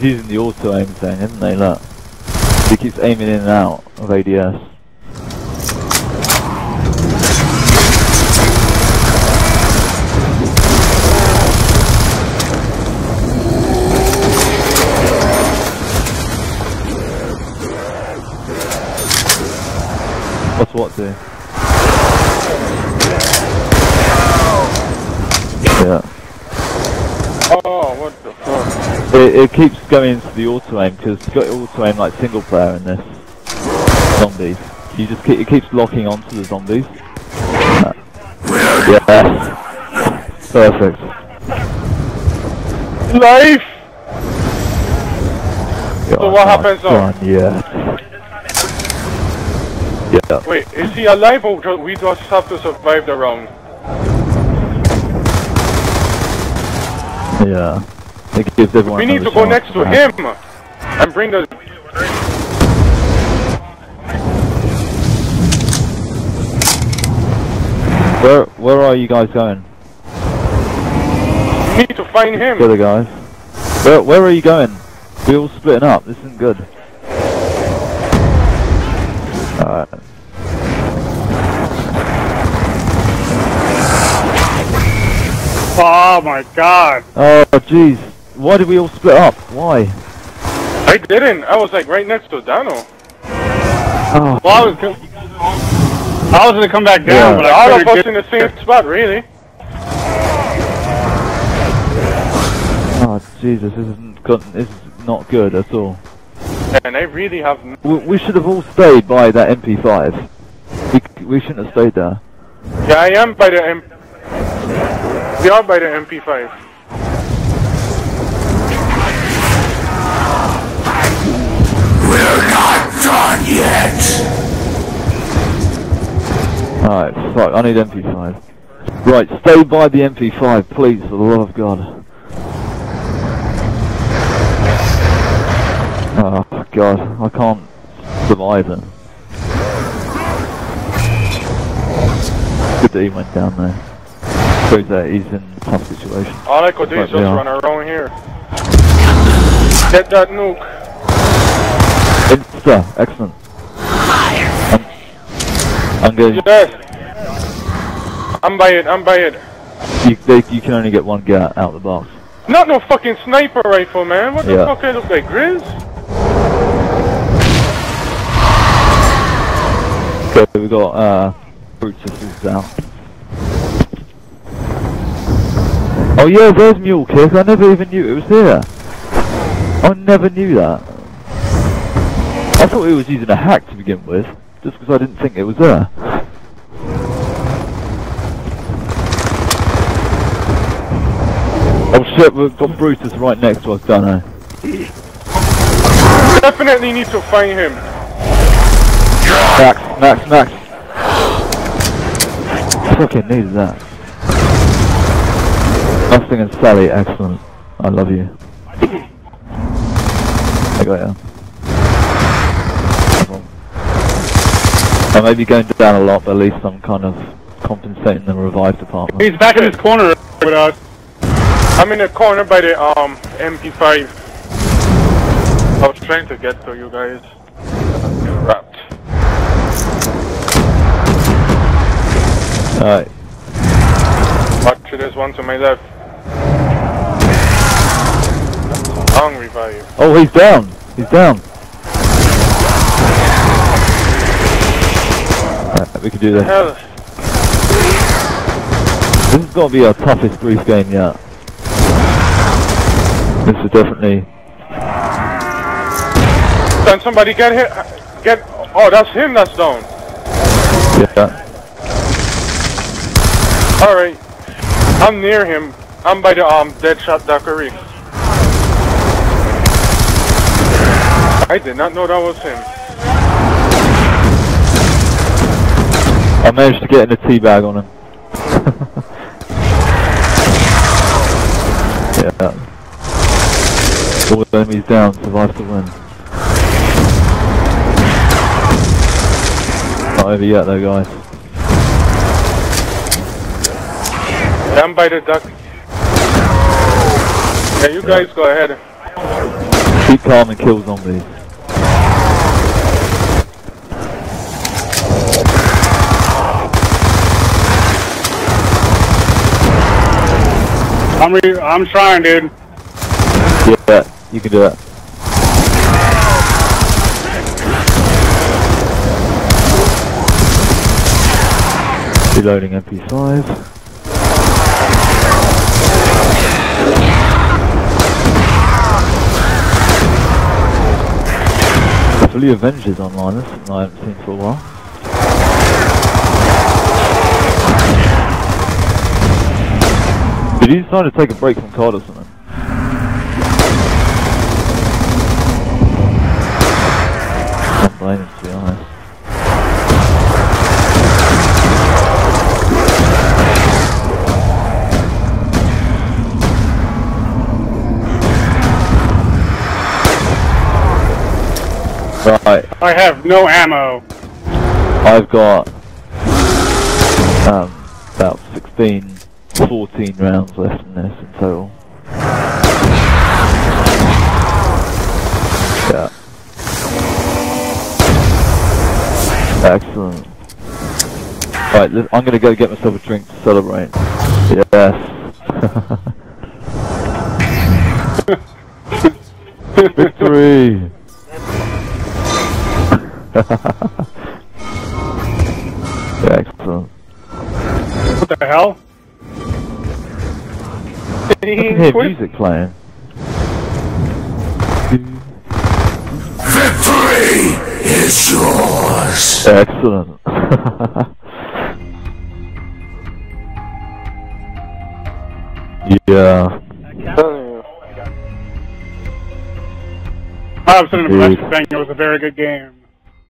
He's using the auto aim thing, isn't he? Look. He keeps aiming in and out of ADS. What's what do? Yeah. Oh, what the fuck? It, it keeps going into the auto aim because it's got auto aim like single player in this zombies. You just keep, it keeps locking onto the zombies. Uh, yeah. Perfect. Life! God, what happens now? done yet. Yeah. Wait, is he alive or ju- we just have to survive the round? Yeah. It gives everyone. We need to go next to him and bring the. Where Where are you guys going? We need to find him. Together, guys. Where Where are you going? We all splitting up. This isn't good. Alright. Oh my god. Oh, jeez. Why did we all split up? Why? I didn't. I was like right next to Dano. Oh, Well, I was, I was gonna come back down, Yeah. but All I of us couldn't in the same spot, really. oh Jesus, this isn't good. This is not good at all. And I really have. n- We, we should have all stayed by that MP5. We, we shouldn't have stayed there. Yeah, I am by the M. We are by the MP5. Alright, fuck, I need MP5. Right, stay by the MP5, please, for the love of God. Oh, God, I can't survive it. Good that he went down there. Shows that he's in a tough situation. All I could do is just run around here. Get that nuke. Insta, excellent. I'm, I'm going, Yes. I'm by it. I'm by it. you, they, you can only get one get out of the box. Not no fucking sniper rifle, man. What the Yeah. fuck I look like, Grizz? Okay, we got, uh, Brutus is down. Oh yeah, there's Mule Kick, I never even knew it was here. I never knew that. I thought it was using a hack to begin with, just because I didn't think it was there. Oh shit, we've got Brutus right next to us, Dano. Definitely need to find him. Max, Max, Max. Fucking needed that. Mustang and Sally, excellent. I love you. I got you. I may be going down a lot, but at least I'm kind of compensating the revive department. He's back in his corner with us. I'm in the corner by the um MP5. I was trying to get to you guys. Wrapped. Alright, Watch this one to my left. Long revive. oh he's down! He's down! Alright, we can do this. This has got to be our toughest grief game yet. This is definitely... can somebody get hit? Get. Oh, that's him. That's down. Yeah. All right. I'm near him. I'm by the um Deadshot Daiquiri. I did not know that was him. I managed to get in a teabag on him. yeah. All the enemies down, survive to win. Not over yet though guys. I'm by the duck. Yeah, you guys go ahead. Keep calm and kill zombies. I'm I'm trying, dude. Yeah, you can do it. Reloading MP5. Fully Avengers online, that's something I haven't seen for a while. Did you decide to take a break from COD or something? Can't blame him, to be honest. Right, I have no ammo. I've got um, about 16, 14 rounds left in this in total. Yeah. Excellent. Right, I'm gonna go get myself a drink to celebrate. Yes. Victory! Excellent. What the hell? I can hear music playing. Victory is yours. Excellent. yeah. I was sending a Dude. message saying it was a very good game.